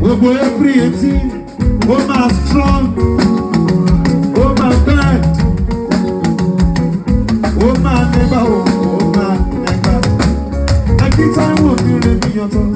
gbogbo april eighteen Oh my strong Oh my ó máa bend ó máa nẹ́bà ó máa nẹ́bà ẹgbẹ́ táwọn obìnrin mi yàtọ̀.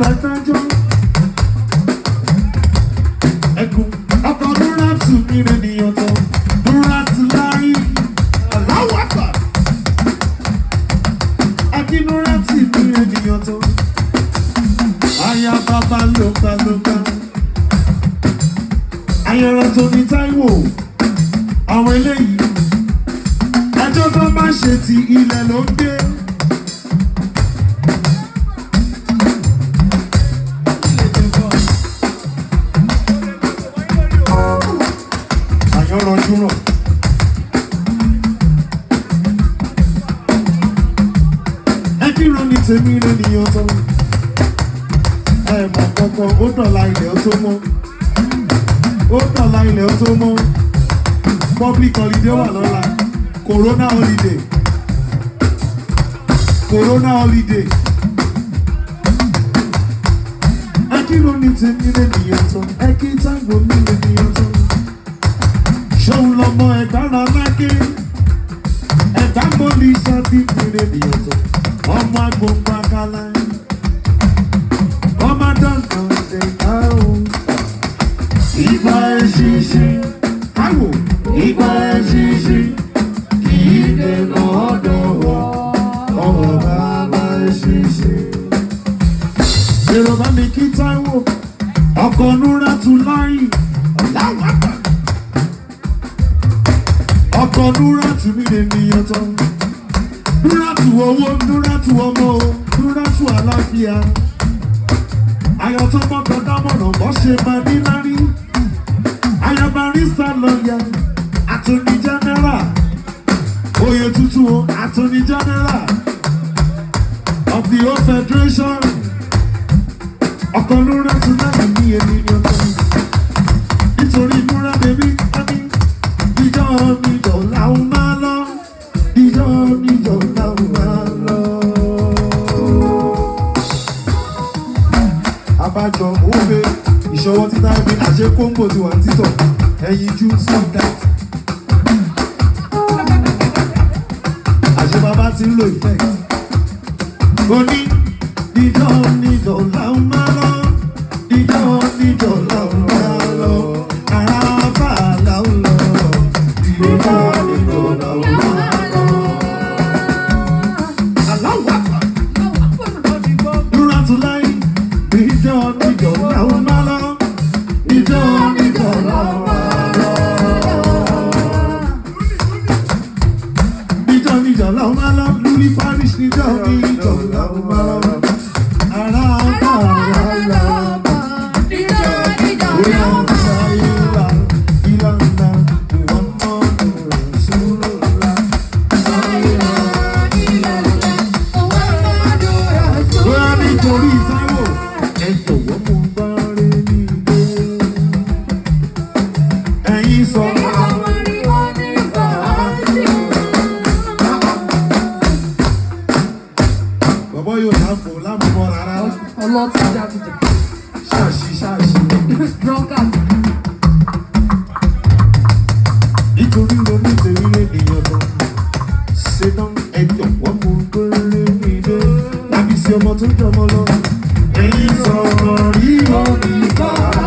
lọ sájọ́. Ẹ̀gùn ọkọ̀ Núrátù mi rẹ̀ nìyàn tán. Núrátù lárí aláwàtà. Akí Núrátù mi rẹ̀ nìyàn tán. Aya bàbá lókalóka. Ayọ̀rọ̀ tó ní àwọn eléyìí. Ẹjọ́ tó má ṣe ti ilẹ̀ ló ń gbé. èèyàn rojú rò. ẹ kírun ní tèmi rẹ nìyẹn tó ẹ mọ̀ kankan ó dọ̀la ilẹ̀ ó tó mọ́ ó dọ̀la ilẹ̀ ó tó public holiday wà lọ́la corona holiday corona holiday. I kírun ní tèmi rẹ nìyẹn tó ẹ kí táǹgò mi rẹ the tó ṣòun lọmọ ẹ̀dára lákè ẹ̀dá mọ́lì ṣáàtì kiri ènìyàn sọ ọmọ agbóngbó akálá ọmọ dọ́ǹkà ṣe ká o. ìgbà ẹ̀ṣinṣin káwò ìgbà ẹ̀ṣinṣin kì í dènà ọ̀dọ̀ wọ ọ̀wọ̀ bàbá ẹ̀ṣinṣin. èrò bá mi kí Táíwò ọkọ̀ nura tún láyìn ọ̀làwàtà kan Nuratu mi lè ní ọtọ Nuratu owó Nuratu ọmọ o Nuratu àlàáfíà ayọ̀tọ́ mọ́tò dámọ̀ràn bọ́ ṣe máa ní lárí ayabarista lọ́ọ̀yà attorney general oyè tuntun o attorney of the whole federation ọkọ̀ Nuratu náà ní ènìyàn tó. kóńgò ti wà ní títọ̀ you ju stop that. àṣẹ bàbá ti ń lo effect. ó ní dídọ́ dídọ́ là ń má lọ dídọ́ dídọ́ là ń má lọ ara bá là ń lọ dídọ́ dídọ́ là ń má lọ. Μα λαμπλού λιμάνι στις δάχτυλες, shouting. Shashi, shashi. Drunk out. Nítorí ro nítorí ènìyàn lọ, ṣe náà ẹjọ́ wọ́n mú gbélé mi dé. Lábísí ọmọ tó jọmọ lọ, èyí sọ̀rọ̀ rí ọ̀nìkan.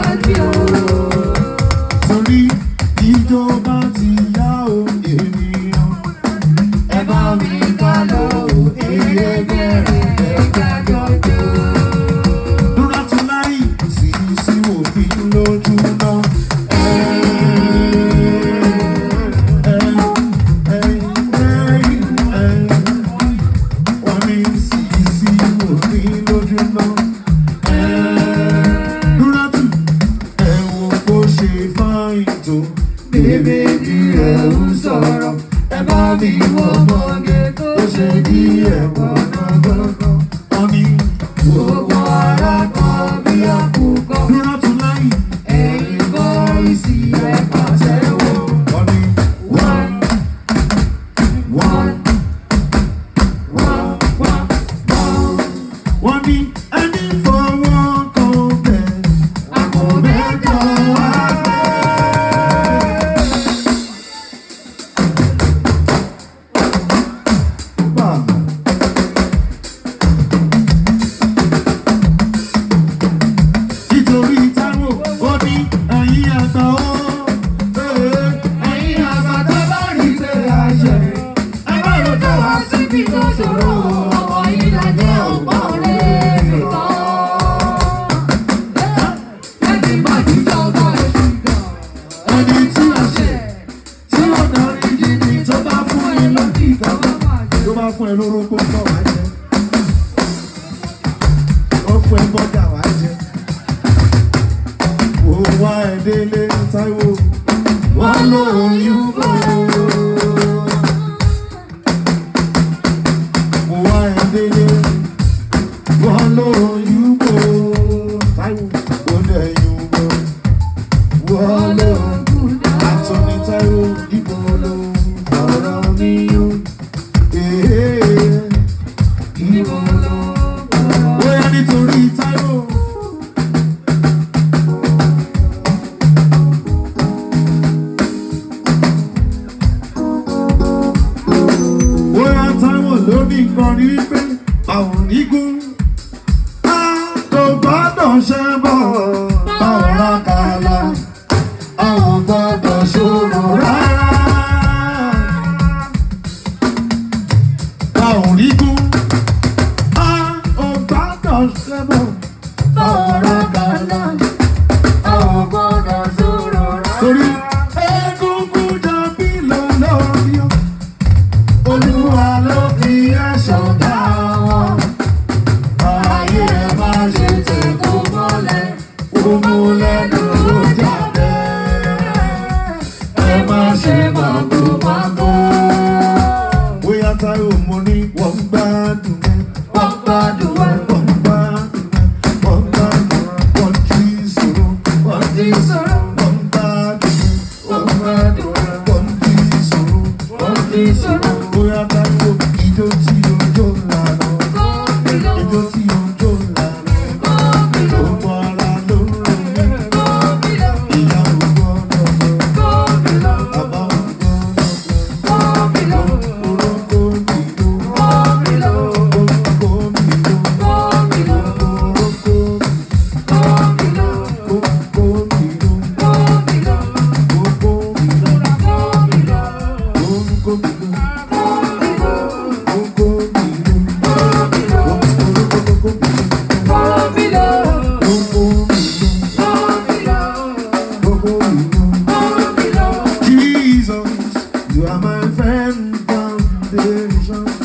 ọ̀rọ̀ ẹ bá mi wọ ọmọge tó ṣe bí ẹ̀wọ̀n náà gbọ́ngàn. Àmì wọ́wọ́. fún ẹ lórógbó náà wá jẹ ó nǹkan rí pé àwọn onígun á tó bá dàn ṣẹ́. ben kandıracağım